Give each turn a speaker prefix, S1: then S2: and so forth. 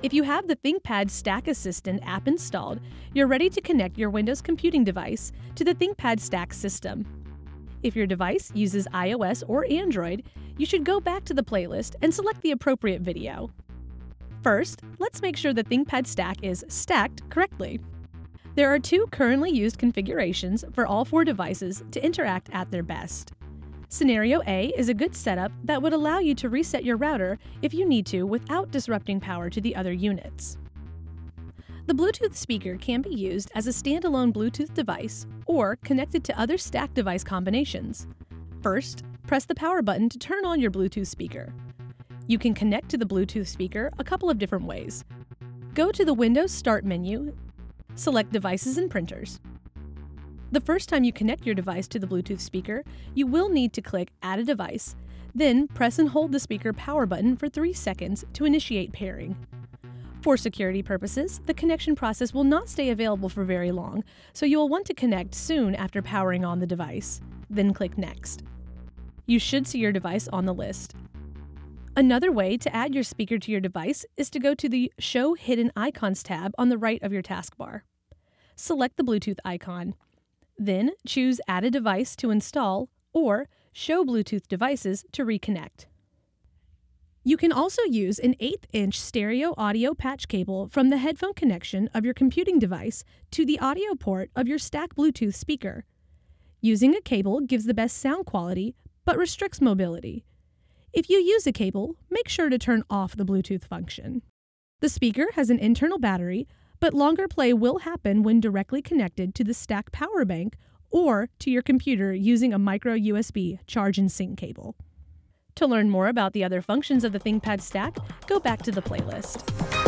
S1: If you have the ThinkPad Stack Assistant app installed, you're ready to connect your Windows computing device to the ThinkPad Stack system. If your device uses iOS or Android, you should go back to the playlist and select the appropriate video. First, let's make sure the ThinkPad Stack is stacked correctly. There are two currently used configurations for all four devices to interact at their best. Scenario A is a good setup that would allow you to reset your router if you need to without disrupting power to the other units. The Bluetooth speaker can be used as a standalone Bluetooth device or connected to other stack device combinations. First, press the power button to turn on your Bluetooth speaker. You can connect to the Bluetooth speaker a couple of different ways. Go to the Windows Start menu, select Devices and Printers. The first time you connect your device to the Bluetooth speaker, you will need to click Add a device, then press and hold the speaker power button for 3 seconds to initiate pairing. For security purposes, the connection process will not stay available for very long, so you will want to connect soon after powering on the device. Then click Next. You should see your device on the list. Another way to add your speaker to your device is to go to the Show Hidden Icons tab on the right of your taskbar. Select the Bluetooth icon. Then choose Add a device to install or Show Bluetooth devices to reconnect. You can also use an 8th inch stereo audio patch cable from the headphone connection of your computing device to the audio port of your stack Bluetooth speaker. Using a cable gives the best sound quality but restricts mobility. If you use a cable, make sure to turn off the Bluetooth function. The speaker has an internal battery but longer play will happen when directly connected to the stack power bank or to your computer using a micro USB charge and sync cable. To learn more about the other functions of the ThinkPad Stack, go back to the playlist.